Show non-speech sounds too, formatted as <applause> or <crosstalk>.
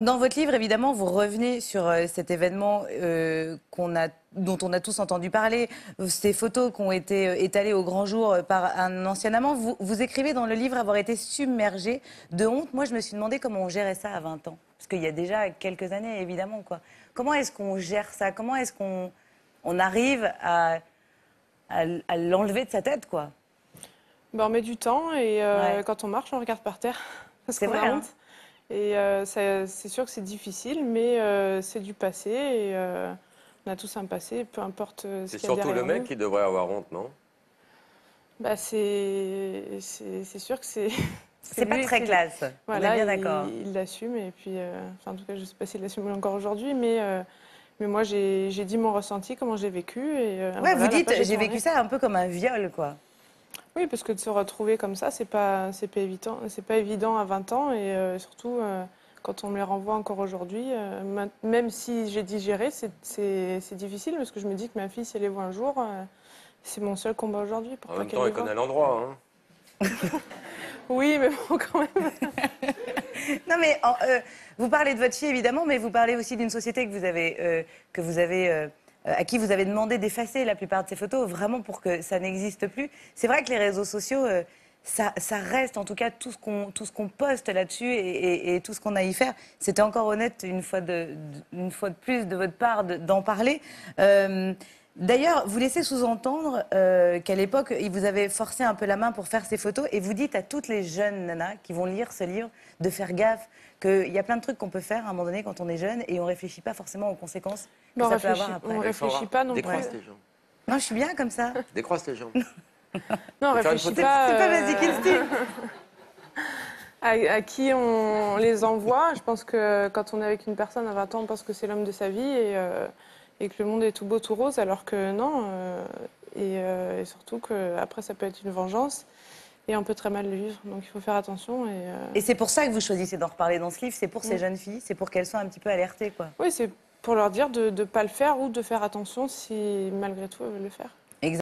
Dans votre livre, évidemment, vous revenez sur euh, cet événement euh, a, dont on a tous entendu parler, ces photos qui ont été euh, étalées au grand jour par un ancien amant. Vous, vous écrivez dans le livre avoir été submergé de honte. Moi, je me suis demandé comment on gérait ça à 20 ans. Parce qu'il y a déjà quelques années, évidemment. Quoi. Comment est-ce qu'on gère ça? Comment est-ce qu'on on arrive à, à, à l'enlever de sa tête quoi? Ben, on met du temps et euh, Ouais. quand on marche, on regarde par terre. Parce C'est qu'on vrai, a hein. Et euh, c'est sûr que c'est difficile, mais euh, c'est du passé et euh, on a tous un passé, peu importe ce C'est qu'il y a surtout le mec nous. qui devrait avoir honte, non? Bah, c'est c'est c'est sûr que c'est. <laughs> C'est pas lui, très c'est- classe. Voilà, on est bien il- d'accord. Il l'assume et puis, euh, enfin, en tout cas, je sais pas s'il l'assume encore aujourd'hui, mais, euh, mais moi j'ai j'ai dit mon ressenti, comment j'ai vécu. Et, euh, Ouais, voilà, vous dites, j'ai vécu ça un peu comme un viol, quoi. Oui, parce que de se retrouver comme ça, c'est pas, c'est pas évident, c'est pas évident à 20 ans et euh, surtout euh, quand on me les renvoie encore aujourd'hui, euh, même si j'ai digéré, c'est- c'est c'est difficile parce que je me dis que ma fille, si elle les voit un jour, euh, c'est mon seul combat aujourd'hui pour En pas même qu'elle temps, il connaît l'endroit. Hein. <laughs> Oui, mais bon, quand même. <laughs> Non, mais en- euh, vous parlez de votre fille, évidemment, mais vous parlez aussi d'une société que vous avez, euh, que vous avez, euh, à qui vous avez demandé d'effacer la plupart de ces photos, vraiment pour que ça n'existe plus. C'est vrai que les réseaux sociaux, euh, ça, ça reste, en tout cas, tout ce qu'on tout ce qu'on poste là-dessus et, et- et tout ce qu'on a à y faire. C'était encore honnête, une fois de, de- une fois de plus, de votre part, de- d'en parler. Euh, D'ailleurs, vous laissez sous-entendre euh, qu'à l'époque, il vous avait forcé un peu la main pour faire ces photos et vous dites à toutes les jeunes nanas qui vont lire ce livre de faire gaffe, qu'il y a plein de trucs qu'on peut faire à un moment donné quand on est jeune et on ne réfléchit pas forcément aux conséquences que Mais on ça peut réfléchit, avoir après. on réfléchit pas non plus. Décroisse les gens. Non, je suis bien comme ça. Décroisse les gens. <laughs> Non. C'est pas. c'est pas euh, basique instinct. <laughs> à, à qui on les envoie. Je pense que quand on est avec une personne à 20 ans, on pense que c'est l'homme de sa vie et, euh, et que le monde est tout beau, tout rose, alors que non. euh, et, euh, et surtout qu'après, ça peut être une vengeance et on peut très mal le vivre. Donc il faut faire attention. Et, euh, Et c'est pour ça que vous choisissez d'en reparler dans ce livre, c'est pour ces Mm. jeunes filles, c'est pour qu'elles soient un petit peu alertées. quoi. Oui, c'est pour leur dire de ne pas le faire ou de faire attention si malgré tout elles veulent le faire.